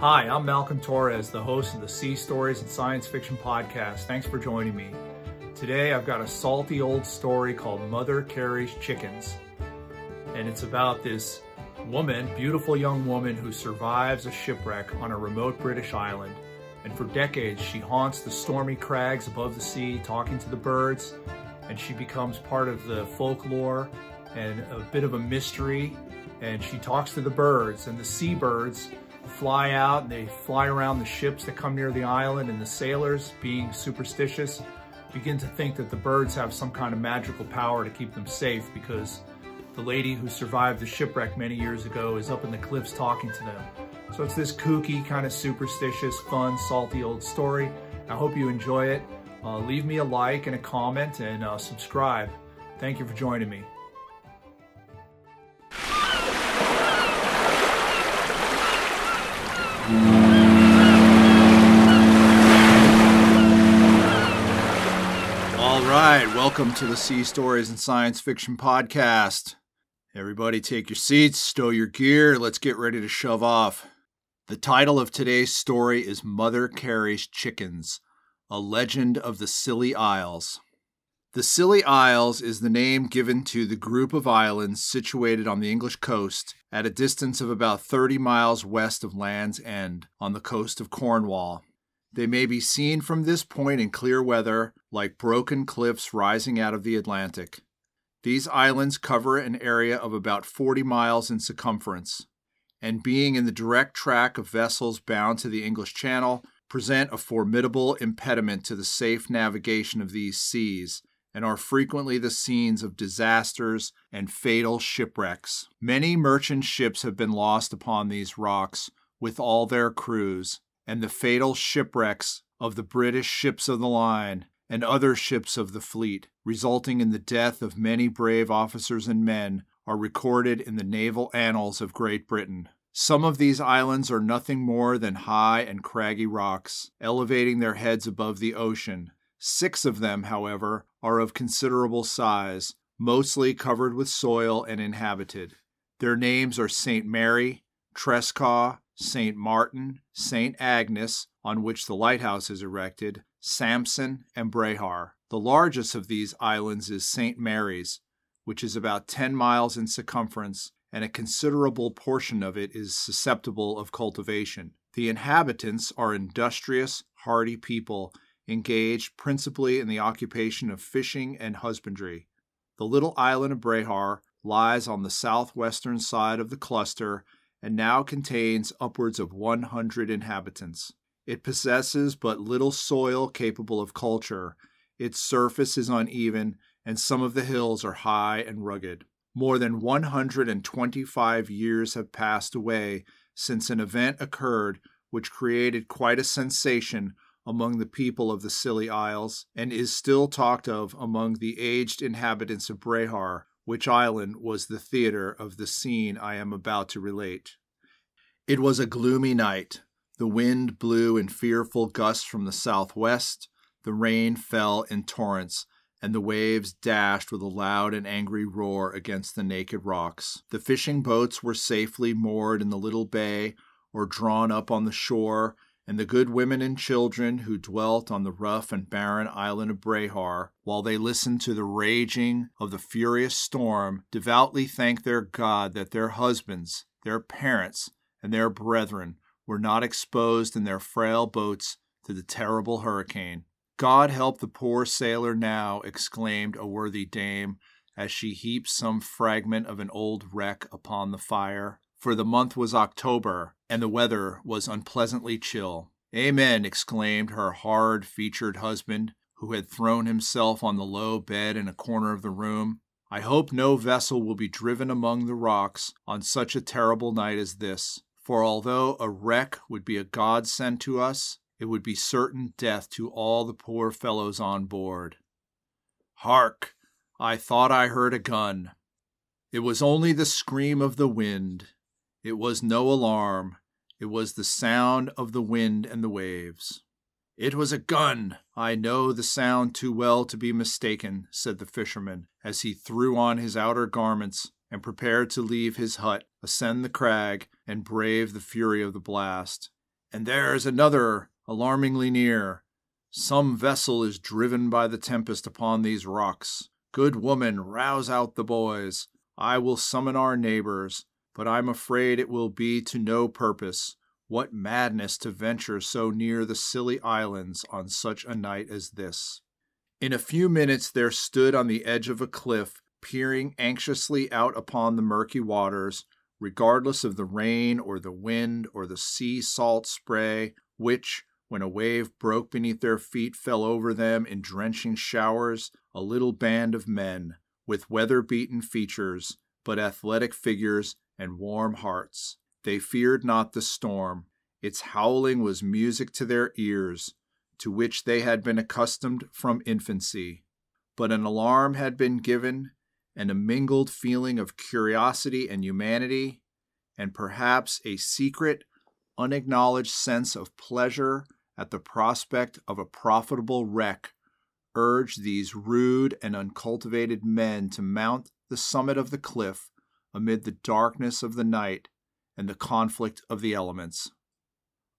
Hi, I'm Malcolm Torres, the host of the Sea Stories and Science Fiction podcast. Thanks for joining me. Today I've got a salty old story called Mother Carey's Chickens. And it's about this woman, beautiful young woman who survives a shipwreck on a remote British island. And for decades she haunts the stormy crags above the sea, talking to the birds, and she becomes part of the folklore and a bit of a mystery. And she talks to the birds and the seabirds fly out and they fly around the ships that come near the island and the sailors, being superstitious, begin to think that the birds have some kind of magical power to keep them safe because the lady who survived the shipwreck many years ago is up in the cliffs talking to them. So it's this kooky, kind of superstitious, fun, salty old story. I hope you enjoy it. Uh, leave me a like and a comment and uh, subscribe. Thank you for joining me. All right, welcome to the Sea Stories and Science Fiction Podcast. Everybody take your seats, stow your gear, let's get ready to shove off. The title of today's story is Mother Carey's Chickens, a legend of the Scilly Isles. The Scilly Isles is the name given to the group of islands situated on the English coast at a distance of about 30 miles west of Land's End on the coast of Cornwall. They may be seen from this point in clear weather like broken cliffs rising out of the Atlantic. These islands cover an area of about 40 miles in circumference, and being in the direct track of vessels bound to the English Channel, present a formidable impediment to the safe navigation of these seas and are frequently the scenes of disasters and fatal shipwrecks. Many merchant ships have been lost upon these rocks with all their crews, and the fatal shipwrecks of the British ships of the line and other ships of the fleet, resulting in the death of many brave officers and men, are recorded in the naval annals of Great Britain. Some of these islands are nothing more than high and craggy rocks, elevating their heads above the ocean. Six of them, however, are of considerable size, mostly covered with soil and inhabited. Their names are St. Mary, Trescaw, St. Martin, St. Agnes, on which the lighthouse is erected, Samson, and Brehar. The largest of these islands is St. Mary's, which is about 10 miles in circumference, and a considerable portion of it is susceptible of cultivation. The inhabitants are industrious, hardy people engaged principally in the occupation of fishing and husbandry. The little island of Brehar lies on the southwestern side of the cluster and now contains upwards of 100 inhabitants. It possesses but little soil capable of culture. Its surface is uneven, and some of the hills are high and rugged. More than 125 years have passed away since an event occurred which created quite a sensation among the people of the Scilly Isles, and is still talked of among the aged inhabitants of Brehar, which island was the theater of the scene I am about to relate. It was a gloomy night. The wind blew in fearful gusts from the southwest, the rain fell in torrents, and the waves dashed with a loud and angry roar against the naked rocks. The fishing boats were safely moored in the little bay or drawn up on the shore and the good women and children who dwelt on the rough and barren island of Brehar, while they listened to the raging of the furious storm, devoutly thanked their God that their husbands, their parents, and their brethren were not exposed in their frail boats to the terrible hurricane. God help the poor sailor now, exclaimed a worthy dame, as she heaped some fragment of an old wreck upon the fire for the month was October, and the weather was unpleasantly chill. Amen, exclaimed her hard featured husband, who had thrown himself on the low bed in a corner of the room. I hope no vessel will be driven among the rocks on such a terrible night as this, for although a wreck would be a godsend to us, it would be certain death to all the poor fellows on board. Hark! I thought I heard a gun. It was only the scream of the wind. It was no alarm. It was the sound of the wind and the waves. It was a gun. I know the sound too well to be mistaken, said the fisherman, as he threw on his outer garments and prepared to leave his hut, ascend the crag, and brave the fury of the blast. And there's another, alarmingly near. Some vessel is driven by the tempest upon these rocks. Good woman, rouse out the boys. I will summon our neighbors, but I'm afraid it will be to no purpose. What madness to venture so near the Scilly Islands on such a night as this. In a few minutes there stood on the edge of a cliff, peering anxiously out upon the murky waters, regardless of the rain or the wind or the sea salt spray, which, when a wave broke beneath their feet, fell over them in drenching showers, a little band of men, with weather beaten features, but athletic figures and warm hearts. They feared not the storm. Its howling was music to their ears, to which they had been accustomed from infancy. But an alarm had been given, and a mingled feeling of curiosity and humanity, and perhaps a secret, unacknowledged sense of pleasure at the prospect of a profitable wreck, urged these rude and uncultivated men to mount the summit of the cliff amid the darkness of the night and the conflict of the elements.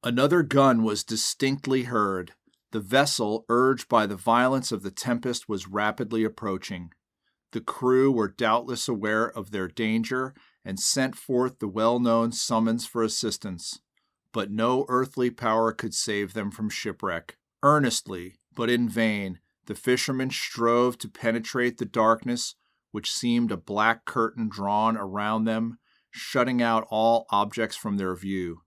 Another gun was distinctly heard. The vessel, urged by the violence of the tempest, was rapidly approaching. The crew were doubtless aware of their danger and sent forth the well known summons for assistance, but no earthly power could save them from shipwreck. Earnestly, but in vain, the fishermen strove to penetrate the darkness which seemed a black curtain drawn around them, shutting out all objects from their view.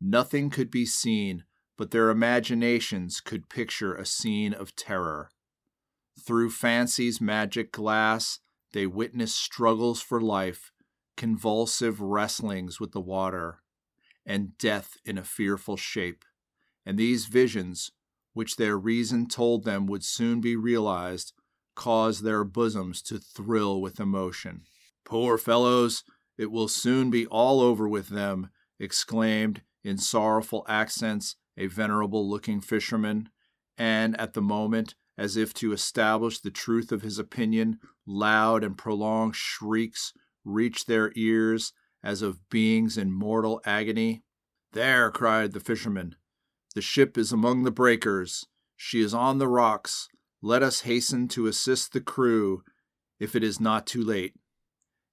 Nothing could be seen, but their imaginations could picture a scene of terror. Through fancy's magic glass, they witnessed struggles for life, convulsive wrestlings with the water, and death in a fearful shape. And these visions, which their reason told them would soon be realized, caused their bosoms to thrill with emotion. Poor fellows, it will soon be all over with them, exclaimed in sorrowful accents a venerable looking fisherman, and at the moment, as if to establish the truth of his opinion, loud and prolonged shrieks reached their ears as of beings in mortal agony. There, cried the fisherman, the ship is among the breakers. She is on the rocks. Let us hasten to assist the crew if it is not too late.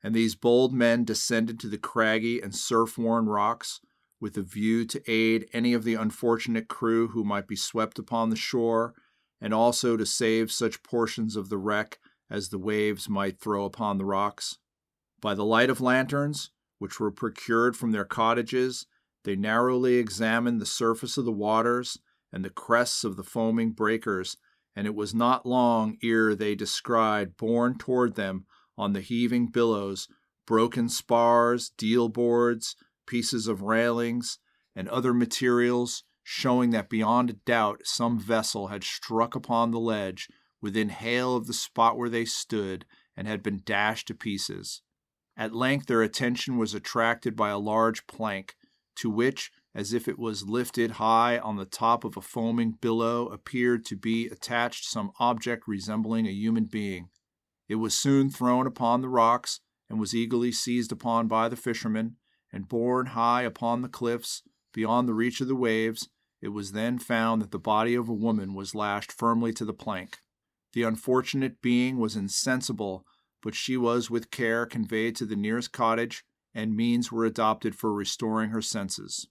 And these bold men descended to the craggy and surf worn rocks with a view to aid any of the unfortunate crew who might be swept upon the shore, and also to save such portions of the wreck as the waves might throw upon the rocks. By the light of lanterns, which were procured from their cottages, they narrowly examined the surface of the waters and the crests of the foaming breakers and it was not long ere they descried borne toward them on the heaving billows broken spars, deal boards, pieces of railings, and other materials, showing that beyond a doubt some vessel had struck upon the ledge within hail of the spot where they stood and had been dashed to pieces. At length their attention was attracted by a large plank, to which as if it was lifted high on the top of a foaming billow, appeared to be attached some object resembling a human being. It was soon thrown upon the rocks, and was eagerly seized upon by the fishermen, and borne high upon the cliffs, beyond the reach of the waves. It was then found that the body of a woman was lashed firmly to the plank. The unfortunate being was insensible, but she was with care conveyed to the nearest cottage, and means were adopted for restoring her senses.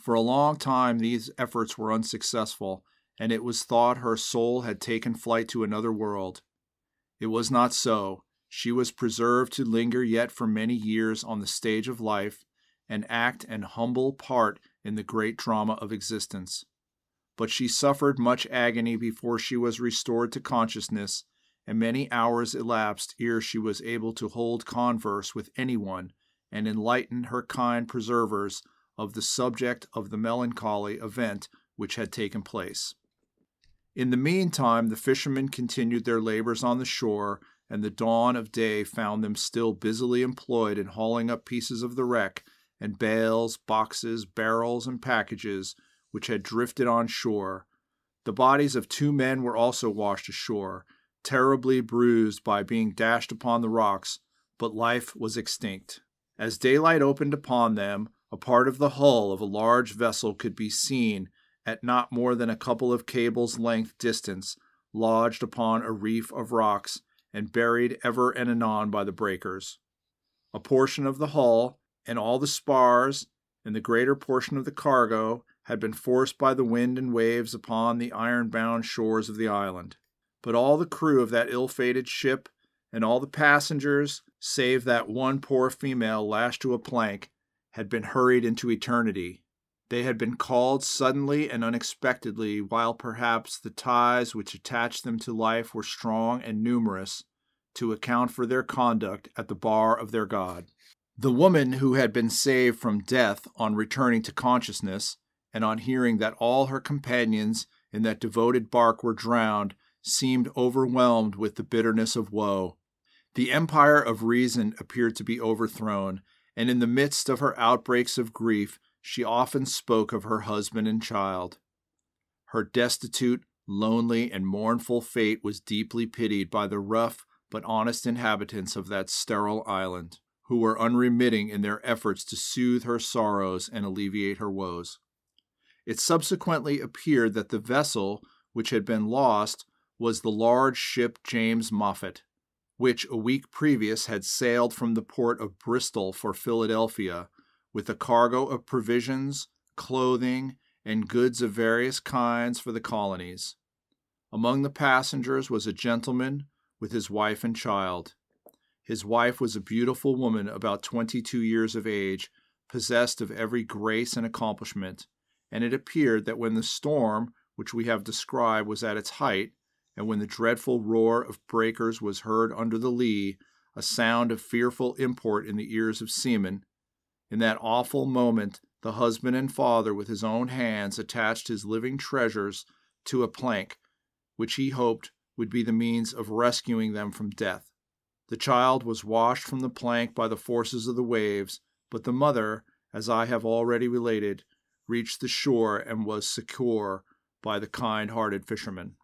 For a long time, these efforts were unsuccessful, and it was thought her soul had taken flight to another world. It was not so. She was preserved to linger yet for many years on the stage of life and act an humble part in the great drama of existence. But she suffered much agony before she was restored to consciousness, and many hours elapsed ere she was able to hold converse with anyone and enlighten her kind preservers of the subject of the melancholy event which had taken place. In the meantime, the fishermen continued their labors on the shore, and the dawn of day found them still busily employed in hauling up pieces of the wreck and bales, boxes, barrels, and packages which had drifted on shore. The bodies of two men were also washed ashore, terribly bruised by being dashed upon the rocks, but life was extinct. As daylight opened upon them, a part of the hull of a large vessel could be seen at not more than a couple of cables' length distance, lodged upon a reef of rocks and buried ever and anon by the breakers. A portion of the hull and all the spars and the greater portion of the cargo had been forced by the wind and waves upon the iron bound shores of the island. But all the crew of that ill fated ship and all the passengers, save that one poor female lashed to a plank, had been hurried into eternity. They had been called suddenly and unexpectedly, while perhaps the ties which attached them to life were strong and numerous, to account for their conduct at the bar of their God. The woman who had been saved from death on returning to consciousness, and on hearing that all her companions in that devoted bark were drowned, seemed overwhelmed with the bitterness of woe. The empire of reason appeared to be overthrown, and in the midst of her outbreaks of grief, she often spoke of her husband and child. Her destitute, lonely, and mournful fate was deeply pitied by the rough but honest inhabitants of that sterile island, who were unremitting in their efforts to soothe her sorrows and alleviate her woes. It subsequently appeared that the vessel which had been lost was the large ship James Moffat, which a week previous had sailed from the port of Bristol for Philadelphia with a cargo of provisions, clothing, and goods of various kinds for the colonies. Among the passengers was a gentleman with his wife and child. His wife was a beautiful woman about twenty two years of age, possessed of every grace and accomplishment, and it appeared that when the storm which we have described was at its height, and when the dreadful roar of breakers was heard under the lee, a sound of fearful import in the ears of seamen, in that awful moment, the husband and father, with his own hands, attached his living treasures to a plank, which he hoped would be the means of rescuing them from death. The child was washed from the plank by the forces of the waves, but the mother, as I have already related, reached the shore and was secure by the kind hearted fishermen.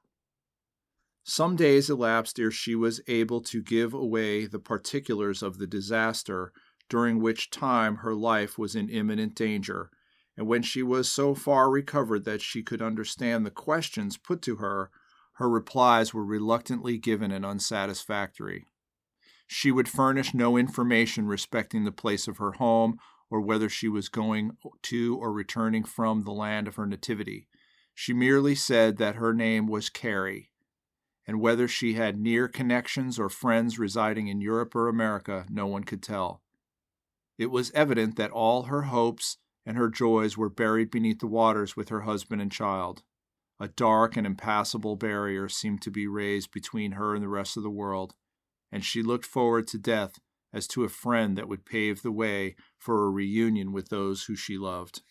Some days elapsed ere she was able to give away the particulars of the disaster during which time her life was in imminent danger, and when she was so far recovered that she could understand the questions put to her, her replies were reluctantly given and unsatisfactory. She would furnish no information respecting the place of her home or whether she was going to or returning from the land of her nativity. She merely said that her name was Carey, and whether she had near connections or friends residing in Europe or America, no one could tell. It was evident that all her hopes and her joys were buried beneath the waters with her husband and child. A dark and impassable barrier seemed to be raised between her and the rest of the world, and she looked forward to death as to a friend that would pave the way for a reunion with those who she loved.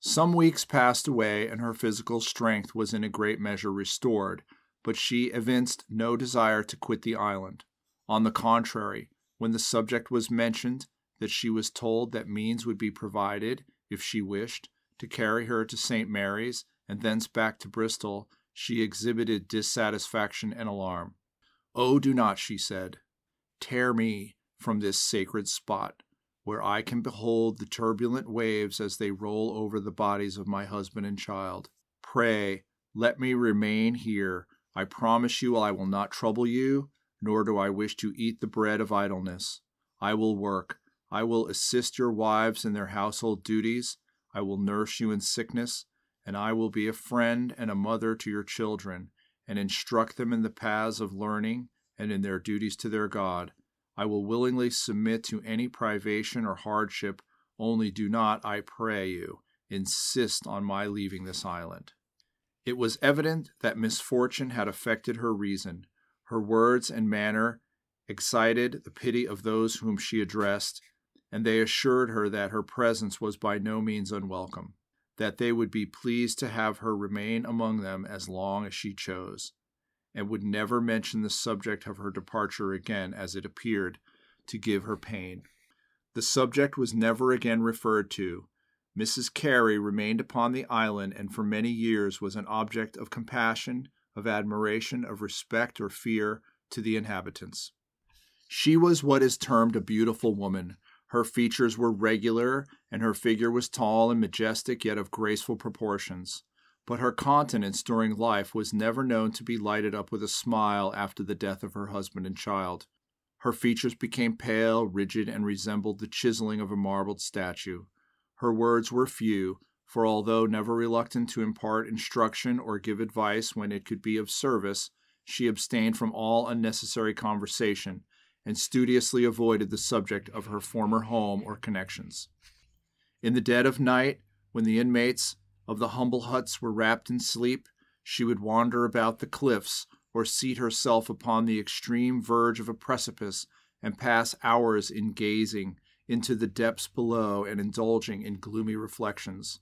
Some weeks passed away, and her physical strength was in a great measure restored, but she evinced no desire to quit the island. On the contrary, when the subject was mentioned, that she was told that means would be provided, if she wished, to carry her to St. Mary's and thence back to Bristol, she exhibited dissatisfaction and alarm. Oh, do not, she said, tear me from this sacred spot, where I can behold the turbulent waves as they roll over the bodies of my husband and child. Pray, let me remain here. I promise you I will not trouble you, nor do I wish to eat the bread of idleness. I will work. I will assist your wives in their household duties. I will nurse you in sickness, and I will be a friend and a mother to your children, and instruct them in the paths of learning and in their duties to their God. I will willingly submit to any privation or hardship, only do not, I pray you, insist on my leaving this island. It was evident that misfortune had affected her reason. Her words and manner excited the pity of those whom she addressed, and they assured her that her presence was by no means unwelcome, that they would be pleased to have her remain among them as long as she chose, and would never mention the subject of her departure again as it appeared to give her pain. The subject was never again referred to. Mrs. Carey remained upon the island and for many years was an object of compassion, of admiration, of respect or fear to the inhabitants. She was what is termed a beautiful woman, Her features were regular, and her figure was tall and majestic, yet of graceful proportions. But her countenance during life was never known to be lighted up with a smile after the death of her husband and child. Her features became pale, rigid, and resembled the chiseling of a marbled statue. Her words were few, for although never reluctant to impart instruction or give advice when it could be of service, she abstained from all unnecessary conversation, and studiously avoided the subject of her former home or connections. In the dead of night, when the inmates of the humble huts were wrapped in sleep, she would wander about the cliffs or seat herself upon the extreme verge of a precipice and pass hours in gazing into the depths below and indulging in gloomy reflections.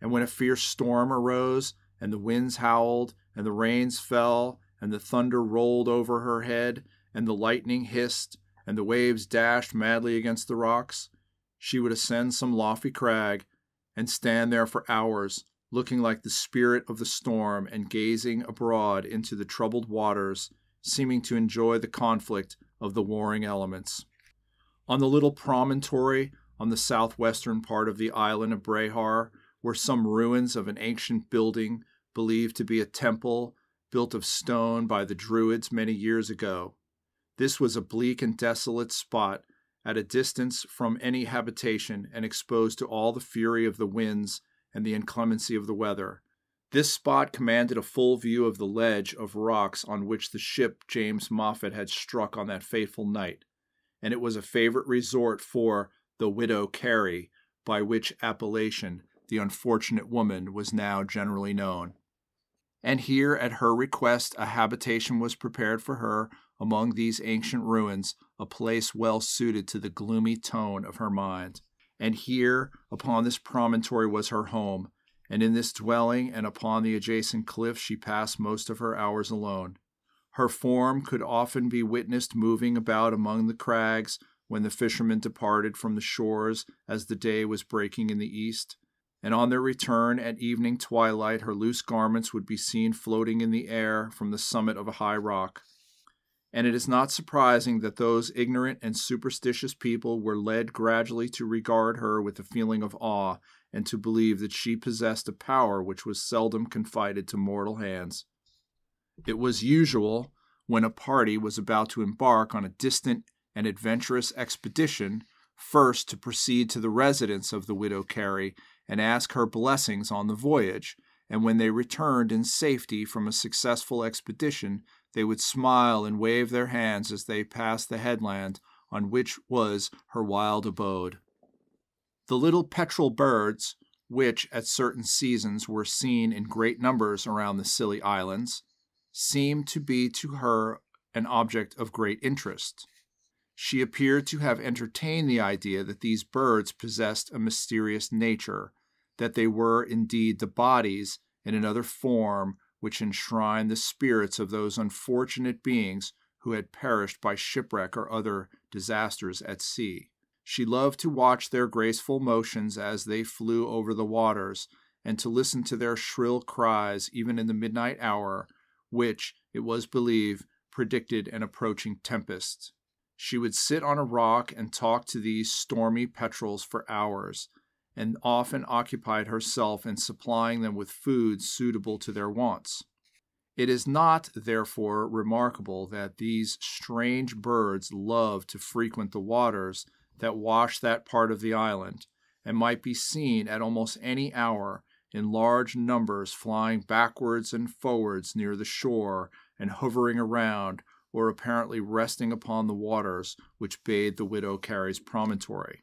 And when a fierce storm arose, and the winds howled, and the rains fell, and the thunder rolled over her head, and the lightning hissed, and the waves dashed madly against the rocks, she would ascend some lofty crag and stand there for hours, looking like the spirit of the storm and gazing abroad into the troubled waters, seeming to enjoy the conflict of the warring elements. On the little promontory on the southwestern part of the island of Brehar were some ruins of an ancient building believed to be a temple built of stone by the Druids many years ago. This was a bleak and desolate spot, at a distance from any habitation and exposed to all the fury of the winds and the inclemency of the weather. This spot commanded a full view of the ledge of rocks on which the ship James Moffat had struck on that fateful night, and it was a favorite resort for the Widow Carey, by which appellation the unfortunate woman was now generally known. And here, at her request, a habitation was prepared for her among these ancient ruins, a place well suited to the gloomy tone of her mind. And here, upon this promontory, was her home, and in this dwelling and upon the adjacent cliff she passed most of her hours alone. Her form could often be witnessed moving about among the crags when the fishermen departed from the shores as the day was breaking in the east, and on their return at evening twilight her loose garments would be seen floating in the air from the summit of a high rock and it is not surprising that those ignorant and superstitious people were led gradually to regard her with a feeling of awe and to believe that she possessed a power which was seldom confided to mortal hands. It was usual, when a party was about to embark on a distant and adventurous expedition, first to proceed to the residence of the widow Carey and ask her blessings on the voyage, and when they returned in safety from a successful expedition, they would smile and wave their hands as they passed the headland on which was her wild abode. The little petrel birds, which at certain seasons were seen in great numbers around the Scilly Islands, seemed to be to her an object of great interest. She appeared to have entertained the idea that these birds possessed a mysterious nature, that they were indeed the bodies in another form which enshrined the spirits of those unfortunate beings who had perished by shipwreck or other disasters at sea. She loved to watch their graceful motions as they flew over the waters, and to listen to their shrill cries even in the midnight hour, which, it was believed, predicted an approaching tempest. She would sit on a rock and talk to these stormy petrels for hours, and often occupied herself in supplying them with food suitable to their wants. It is not, therefore, remarkable that these strange birds love to frequent the waters that wash that part of the island, and might be seen at almost any hour in large numbers flying backwards and forwards near the shore and hovering around or apparently resting upon the waters which bathe the widow Carey's promontory.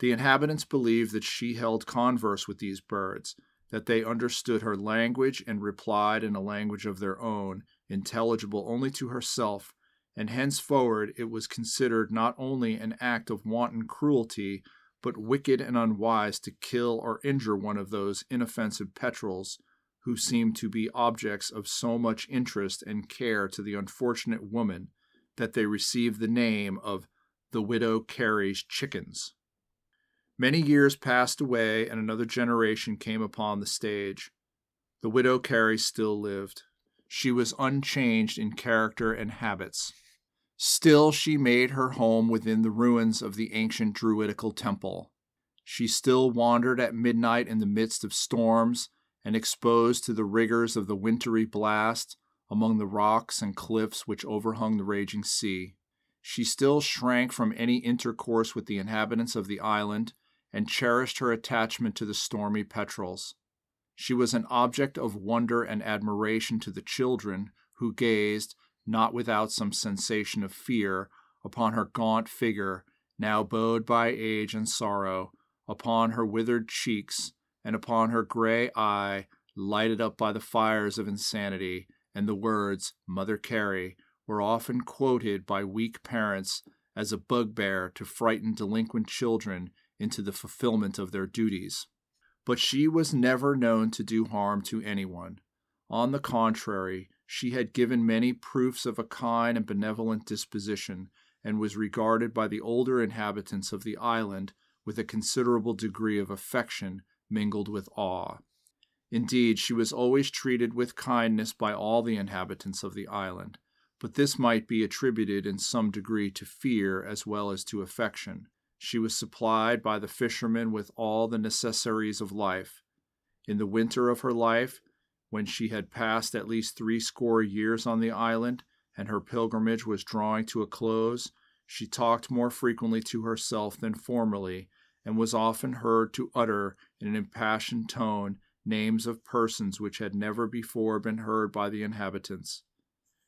The inhabitants believed that she held converse with these birds, that they understood her language and replied in a language of their own, intelligible only to herself, and henceforward it was considered not only an act of wanton cruelty, but wicked and unwise to kill or injure one of those inoffensive petrels who seemed to be objects of so much interest and care to the unfortunate woman that they received the name of the widow Carey's chickens. Many years passed away, and another generation came upon the stage. The widow Carey still lived. She was unchanged in character and habits. Still, she made her home within the ruins of the ancient Druidical temple. She still wandered at midnight in the midst of storms and exposed to the rigors of the wintry blast among the rocks and cliffs which overhung the raging sea. She still shrank from any intercourse with the inhabitants of the island and cherished her attachment to the stormy petrels. She was an object of wonder and admiration to the children who gazed, not without some sensation of fear, upon her gaunt figure, now bowed by age and sorrow, upon her withered cheeks, and upon her gray eye, lighted up by the fires of insanity, and the words, Mother Carey, were often quoted by weak parents as a bugbear to frighten delinquent children into the fulfillment of their duties. But she was never known to do harm to anyone. On the contrary, she had given many proofs of a kind and benevolent disposition, and was regarded by the older inhabitants of the island with a considerable degree of affection mingled with awe. Indeed, she was always treated with kindness by all the inhabitants of the island, but this might be attributed in some degree to fear as well as to affection. She was supplied by the fishermen with all the necessaries of life. In the winter of her life, when she had passed at least three score years on the island, and her pilgrimage was drawing to a close, she talked more frequently to herself than formerly, and was often heard to utter in an impassioned tone names of persons which had never before been heard by the inhabitants.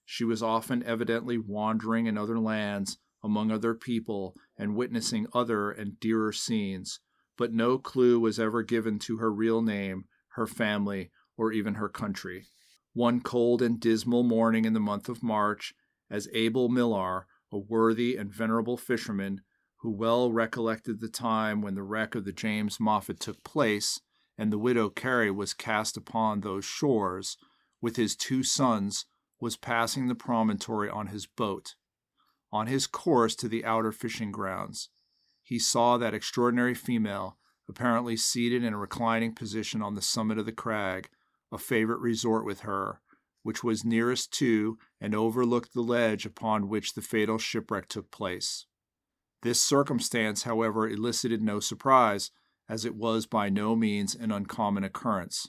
She was often evidently wandering in other lands, among other people, and witnessing other and dearer scenes, but no clue was ever given to her real name, her family, or even her country. One cold and dismal morning in the month of March, as Abel Millar, a worthy and venerable fisherman, who well recollected the time when the wreck of the James Moffat took place, and the widow Carey was cast upon those shores, with his two sons, was passing the promontory on his boat. On his course to the outer fishing grounds, he saw that extraordinary female, apparently seated in a reclining position on the summit of the crag, a favorite resort with her, which was nearest to and overlooked the ledge upon which the fatal shipwreck took place. This circumstance, however, elicited no surprise, as it was by no means an uncommon occurrence.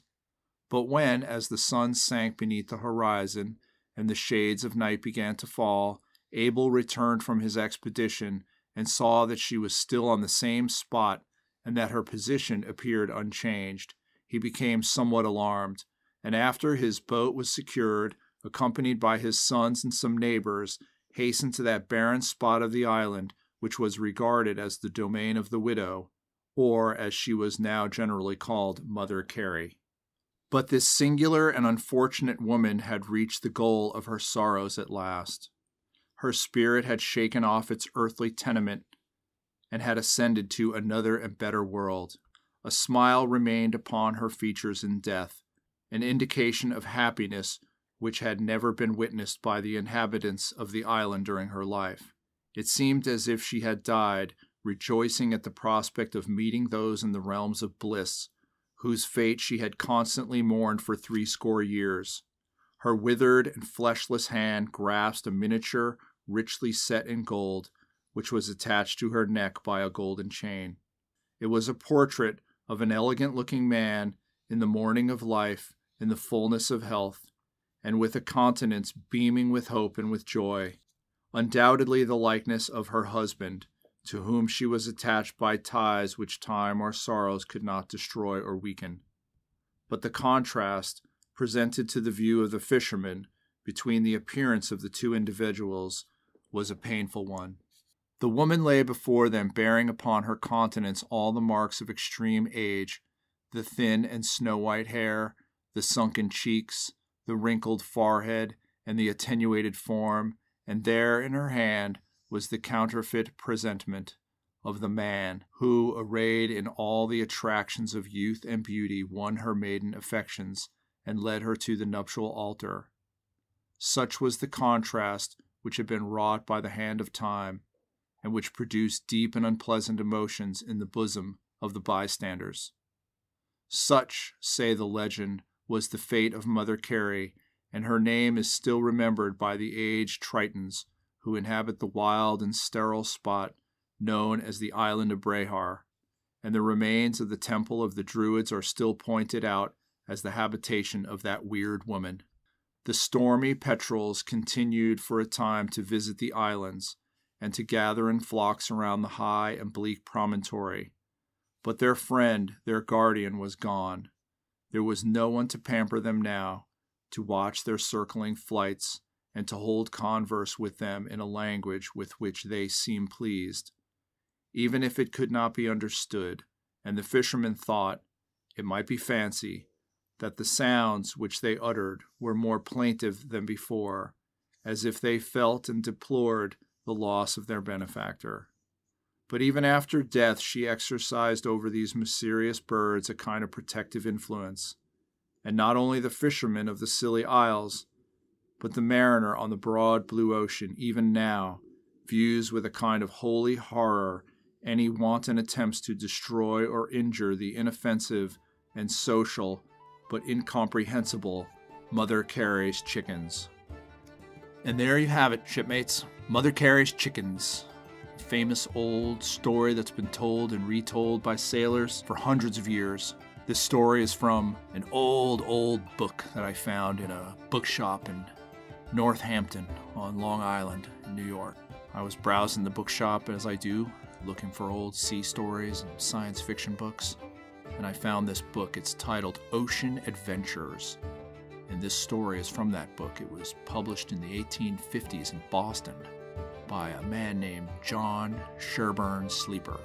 But when, as the sun sank beneath the horizon and the shades of night began to fall, Abel returned from his expedition and saw that she was still on the same spot and that her position appeared unchanged, he became somewhat alarmed, and after his boat was secured, accompanied by his sons and some neighbors, hastened to that barren spot of the island which was regarded as the domain of the widow, or as she was now generally called, Mother Carey. But this singular and unfortunate woman had reached the goal of her sorrows at last. Her spirit had shaken off its earthly tenement and had ascended to another and better world. A smile remained upon her features in death, an indication of happiness which had never been witnessed by the inhabitants of the island during her life. It seemed as if she had died, rejoicing at the prospect of meeting those in the realms of bliss, whose fate she had constantly mourned for threescore years. Her withered and fleshless hand grasped a miniature richly set in gold, which was attached to her neck by a golden chain. It was a portrait of an elegant looking man in the morning of life, in the fullness of health, and with a countenance beaming with hope and with joy. Undoubtedly the likeness of her husband, to whom she was attached by ties which time or sorrows could not destroy or weaken. But the contrast presented to the view of the fisherman between the appearance of the two individuals was a painful one. The woman lay before them bearing upon her countenance all the marks of extreme age the thin and snow white hair, the sunken cheeks, the wrinkled forehead, and the attenuated form, and there in her hand was the counterfeit presentment of the man who, arrayed in all the attractions of youth and beauty, won her maiden affections and led her to the nuptial altar. Such was the contrast which had been wrought by the hand of time, and which produced deep and unpleasant emotions in the bosom of the bystanders. Such, say the legend, was the fate of Mother Carey, and her name is still remembered by the aged Tritons who inhabit the wild and sterile spot known as the island of Brehar, and the remains of the temple of the Druids are still pointed out as the habitation of that weird woman. The stormy petrels continued for a time to visit the islands and to gather in flocks around the high and bleak promontory. But their friend, their guardian, was gone. There was no one to pamper them now, to watch their circling flights, and to hold converse with them in a language with which they seemed pleased. Even if it could not be understood, and the fishermen thought, it might be fancy, that the sounds which they uttered were more plaintive than before, as if they felt and deplored the loss of their benefactor. But even after death, she exercised over these mysterious birds a kind of protective influence. And not only the fishermen of the Scilly Isles, but the mariner on the broad blue ocean, even now, views with a kind of holy horror any wanton attempts to destroy or injure the inoffensive and social but incomprehensible Mother Carey's chickens. And there you have it, shipmates. Mother Carey's chickens. A famous old story that's been told and retold by sailors for hundreds of years. This story is from an old, old book that I found in a bookshop in Northampton on Long Island New York. I was browsing the bookshop as I do, looking for old sea stories and science fiction books, and I found this book. It's titled Ocean Adventures and this story is from that book. It was published in the 1850s in Boston by a man named John Sherburne Sleeper.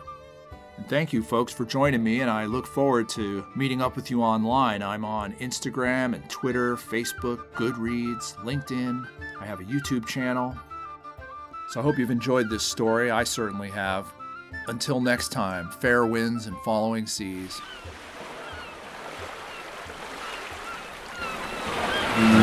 And thank you, folks, for joining me, and I look forward to meeting up with you online. I'm on Instagram and Twitter, Facebook, Goodreads, LinkedIn. I have a YouTube channel. So I hope you've enjoyed this story. I certainly have. Until next time, fair winds and following seas. Mm-hmm.